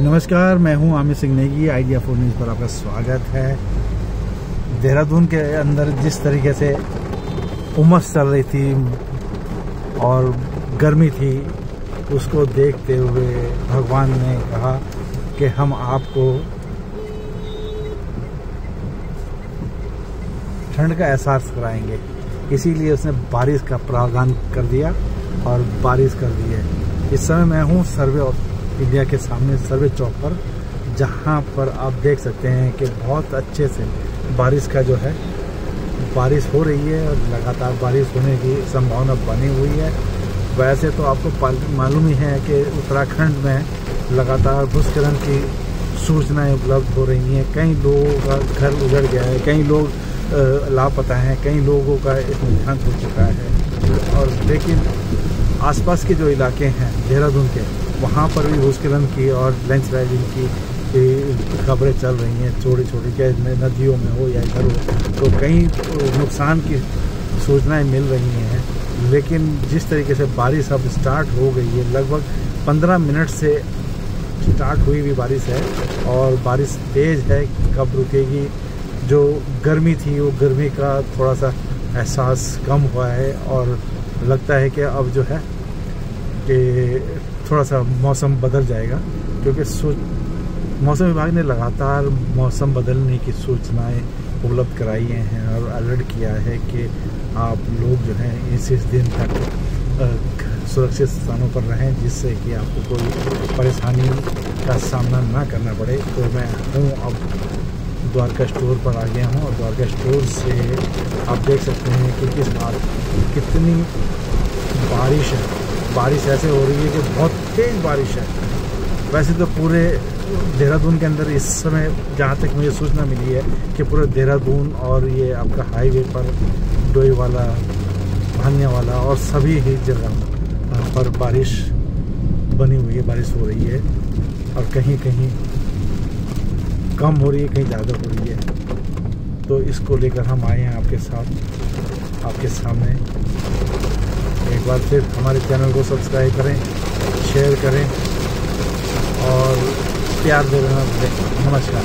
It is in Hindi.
नमस्कार, मैं हूँ Aamir Singh Negi idea for news पर आपका स्वागत है। देहरादून के अंदर जिस तरीके से उमस चल रही थी और गर्मी थी, उसको देखते हुए भगवान ने कहा कि हम आपको ठंड का एहसास कराएँगे। इसीलिए उसने बारिश का प्रावधान कर दिया और बारिश कर दी है। इस समय मैं हूँ सर्वे इंडिया के सामने सर्वे चौक पर, जहाँ पर आप देख सकते हैं कि बहुत अच्छे से बारिश का जो है, बारिश हो रही है और लगातार बारिश होने की संभावना बनी हुई है। वैसे तो आपको मालूम ही है कि उत्तराखंड में लगातार भूस्खलन की सूचनाएँ उपलब्ध हो रही हैं। कई लोगों का घर उजड़ गया है, कई लोग लापता हैं, कई लोगों का देहांत हो चुका है। और लेकिन आसपास के जो इलाके हैं, देहरादून के वहाँ पर भी भूस्खलन की और लंच राइडिंग की खबरें चल रही हैं छोटी छोटी चाहे नदियों में हो या इधर हो तो कई नुकसान की सूचनाएँ मिल रही हैं। लेकिन जिस तरीके से बारिश अब स्टार्ट हो गई है, लगभग 15 मिनट से स्टार्ट हुई हुई बारिश है और बारिश तेज़ है, कब रुकेगी? जो गर्मी थी, वो गर्मी का थोड़ा सा एहसास कम हुआ है और लगता है कि अब जो है कि थोड़ा सा मौसम बदल जाएगा, क्योंकि मौसम विभाग ने लगातार मौसम बदलने की सूचनाएँ उपलब्ध कराई हैं और अलर्ट किया है कि आप लोग जो हैं इस इस दिन तक सुरक्षित स्थानों पर रहें, जिससे कि आपको कोई परेशानी का सामना ना करना पड़े। तो मैं हूँ अब द्वारका स्टोर पर आ गया हूँ और द्वारका स्टोर से आप देख सकते हैं कि किस बात कितनी बारिश है। बारिश ऐसे हो रही है कि बहुत तेज़ बारिश है। वैसे तो पूरे देहरादून के अंदर इस समय जहाँ तक मुझे सूचना मिली है कि पूरे देहरादून और ये आपका हाईवे पर डोई वाला भानिया वाला और सभी ही जगह पर बारिश बनी हुई है, बारिश हो रही है और कहीं कहीं कम हो रही है, कहीं ज़्यादा हो रही है। तो इसको लेकर हम आए हैं आपके साथ, आपके सामने। एक बार फिर हमारे चैनल को सब्सक्राइब करें शेयर करें और प्यार दे रहे नमस्कार।